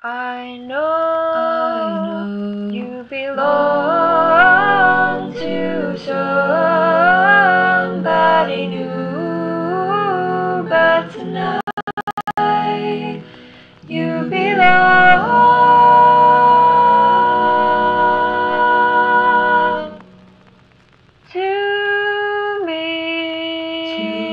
I know, I know you belong to somebody new, but tonight you belong to me.